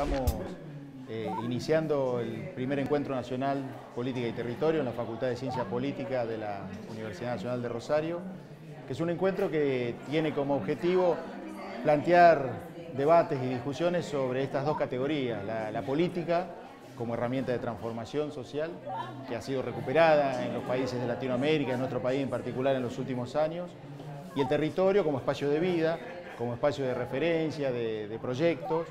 estamos eh, iniciando el primer encuentro nacional Política y Territorio en la Facultad de Ciencia Política de la Universidad Nacional de Rosario, que es un encuentro que tiene como objetivo plantear debates y discusiones sobre estas dos categorías, la, política como herramienta de transformación social, que ha sido recuperada en los países de Latinoamérica, en nuestro país en particular en los últimos años, y el territorio como espacio de vida, como espacio de referencia, de proyectos,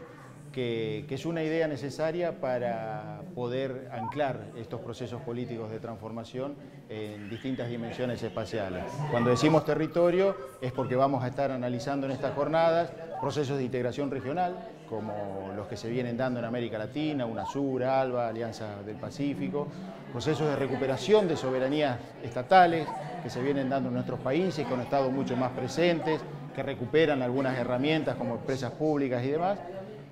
que, es una idea necesaria para poder anclar estos procesos políticos de transformación en distintas dimensiones espaciales. Cuando decimos territorio es porque vamos a estar analizando en estas jornadas procesos de integración regional, como los que se vienen dando en América Latina, UNASUR, ALBA, Alianza del Pacífico, procesos de recuperación de soberanías estatales que se vienen dando en nuestros países con estados mucho más presentes, que recuperan algunas herramientas como empresas públicas y demás,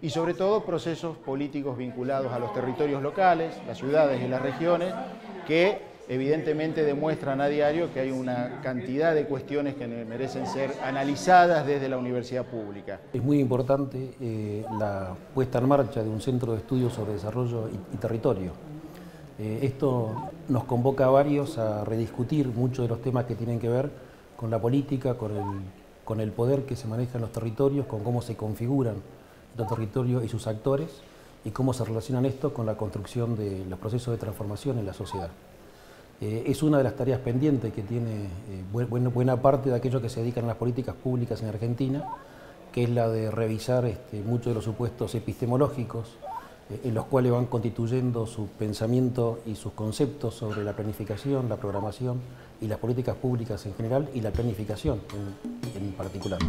y sobre todo procesos políticos vinculados a los territorios locales, las ciudades y las regiones, que evidentemente demuestran a diario que hay una cantidad de cuestiones que merecen ser analizadas desde la universidad pública. Es muy importante eh, la puesta en marcha de un centro de estudios sobre desarrollo y, territorio. Eh, esto nos convoca a varios a rediscutir muchos de los temas que tienen que ver con la política, con el, con el poder que se maneja en los territorios, con cómo se configuran del territorio y sus actores y cómo se relacionan esto con la construcción de los procesos de transformación en la sociedad. Eh, es una de las tareas pendientes que tiene eh, buena, parte de aquellos que se dedican a las políticas públicas en Argentina, que es la de revisar este, muchos de los supuestos epistemológicos eh, en los cuales van constituyendo su pensamiento y sus conceptos sobre la planificación, la programación y las políticas públicas en general y la planificación en particular.